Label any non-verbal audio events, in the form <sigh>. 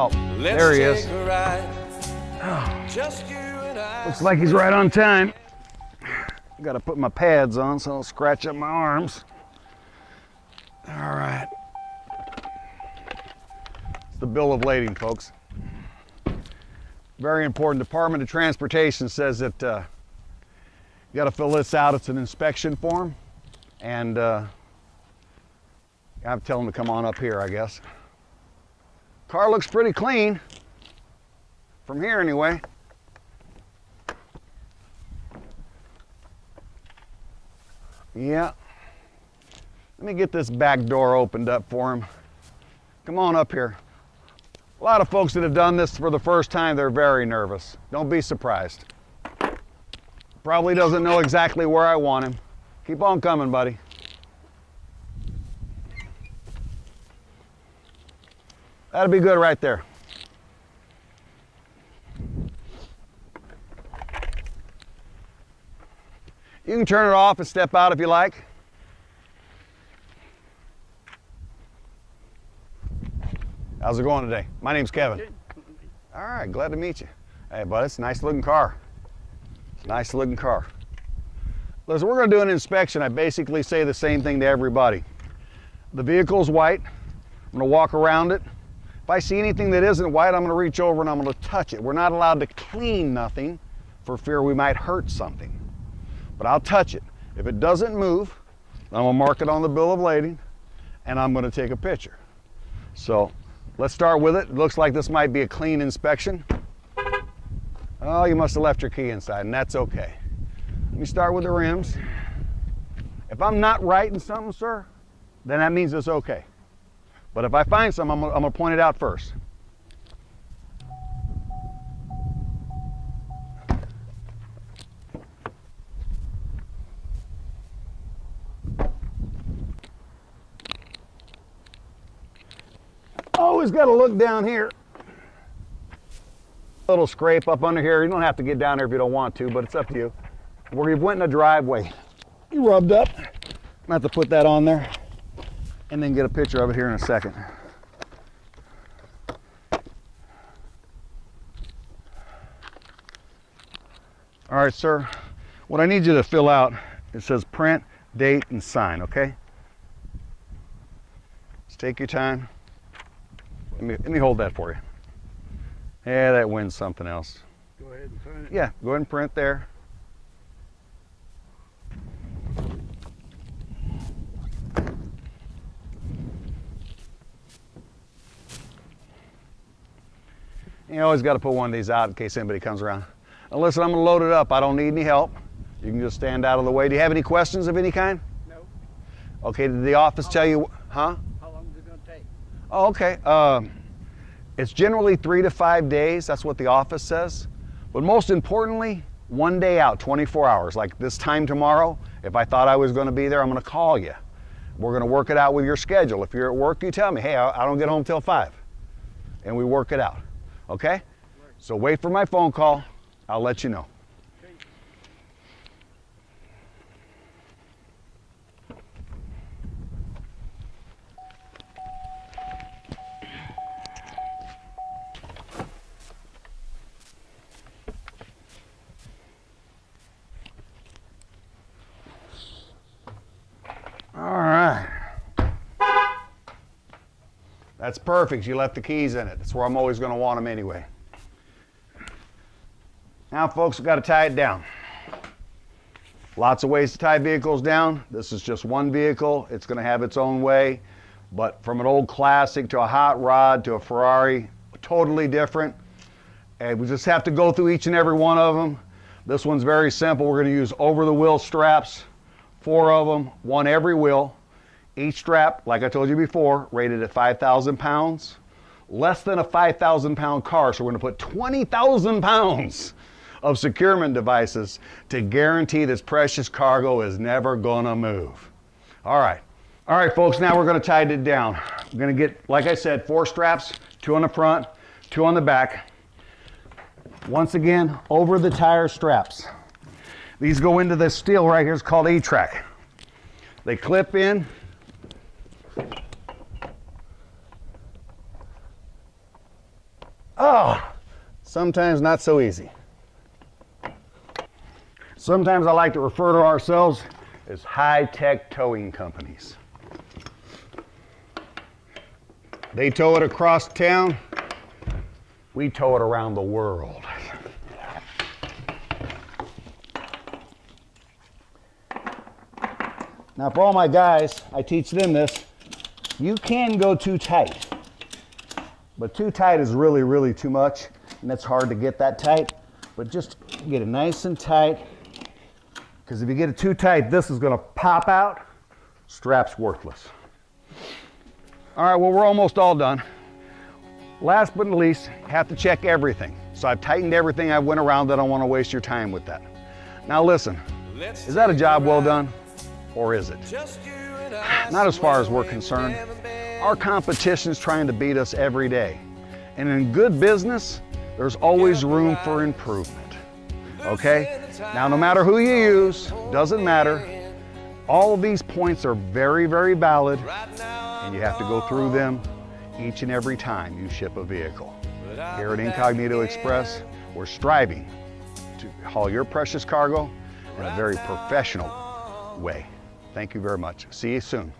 Oh, there he is. <sighs> Looks like he's right on time. Got to put my pads on so I don't scratch up my arms. All right. It's the bill of lading, folks. Very important. Department of Transportation says that uh, you got to fill this out. It's an inspection form, and uh, I have to tell them to come on up here, I guess. Car looks pretty clean from here, anyway. Yeah. Let me get this back door opened up for him. Come on up here. A lot of folks that have done this for the first time, they're very nervous. Don't be surprised. Probably doesn't know exactly where I want him. Keep on coming, buddy. That'll be good right there. You can turn it off and step out if you like. How's it going today? My name's Kevin. All right, glad to meet you. Hey, bud, it's a nice looking car. It's a nice looking car. Listen, we're gonna do an inspection. I basically say the same thing to everybody. The vehicle's white. I'm gonna walk around it. If I see anything that isn't white, I'm gonna reach over and I'm gonna touch it. We're not allowed to clean nothing for fear we might hurt something. But I'll touch it. If it doesn't move, I'm gonna mark it on the bill of lading and I'm gonna take a picture. So let's start with it. It looks like this might be a clean inspection. Oh, you must have left your key inside and that's okay. Let me start with the rims. If I'm not in something, sir, then that means it's okay. But if I find some, I'm I'm gonna point it out first. Always got to look down here. A little scrape up under here. You don't have to get down there if you don't want to, but it's up to you. Where you went in the driveway, you rubbed up. I'm gonna have to put that on there and then get a picture of it here in a second. All right, sir. What I need you to fill out, it says print, date, and sign, okay? Just take your time. Let me, let me hold that for you. Yeah, that wins something else. Go ahead and sign it. Yeah, go ahead and print there. You always got to put one of these out in case anybody comes around. Now listen, I'm going to load it up. I don't need any help. You can just stand out of the way. Do you have any questions of any kind? No. Okay, did the office tell you, huh? How long is it gonna take? Oh, okay. Um, it's generally three to five days. That's what the office says. But most importantly, one day out, 24 hours. Like this time tomorrow, if I thought I was going to be there, I'm going to call you. We're going to work it out with your schedule. If you're at work, you tell me, hey, I I don't get home till five. And we work it out. Okay? So wait for my phone call. I'll let you know. All right. That's perfect. You left the keys in it. That's where I'm always going to want them anyway. Now, folks, we've got to tie it down. Lots of ways to tie vehicles down. This is just one vehicle. It's going to have its own way. But from an old classic to a hot rod to a Ferrari, totally different. And we just have to go through each and every one of them. This one's very simple. We're going to use over the wheel straps, four of them, one every wheel. Each strap, like I told you before, rated at 5,000 pounds. Less than a 5,000 pound car, so we're gonna put 20,000 pounds of securement devices to guarantee this precious cargo is never gonna move. All right. All right, folks, now we're gonna tie it down. We're gonna get, like I said, four straps, two on the front, two on the back. Once again, over the tire straps. These go into this steel right here, it's called A-Track. They clip in, Oh, sometimes not so easy. Sometimes I like to refer to ourselves as high-tech towing companies. They tow it across town, we tow it around the world. Now, for all my guys, I teach them this. You can go too tight, but too tight is really, really too much, and it's hard to get that tight. But just get it nice and tight, because if you get it too tight, this is going to pop out. Strap's worthless. All right, well, we're almost all done. Last but not least, have to check everything. So I've tightened everything I went around. That I don't want to waste your time with that. Now listen, is that a job well done? Or is it? Not as far as we're concerned. Our competition's trying to beat us every day. And in good business, there's always room for improvement. Okay? Now, no matter who you use, doesn't matter. All of these points are very, very valid, and you have to go through them each and every time you ship a vehicle. Here at Incognito Express, we're striving to haul your precious cargo in a very professional way. Thank you very much. See you soon.